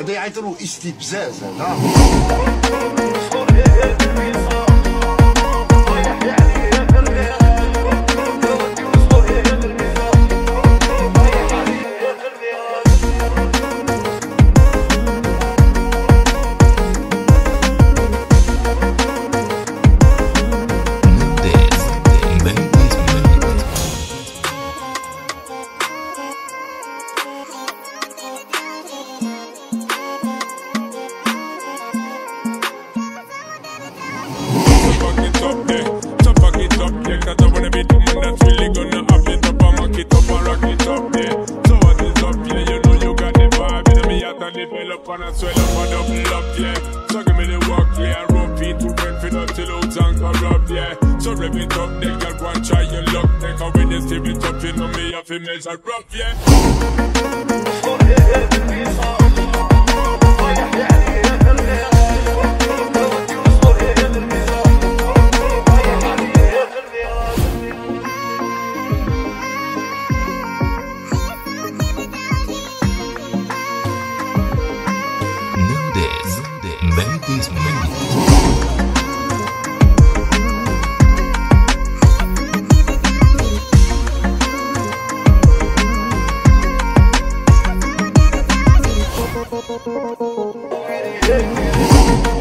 هذا يعيطوا استفزاز هذا it up, yeah. So fuck it up, yeah. Cause I wanna be the man that's really gonna have it up and mock it up and rock it up, yeah. So what is up, yeah? You know you got the vibe. Know me out and develop and I swell up and double up, yeah. So give me the work, yeah. Rough feet to friend for not till out and corrupt, yeah. So rev it up, then girl go and try your luck. Then come with this, tip it up, you know me have to measure up, yeah. Oh, Yeah.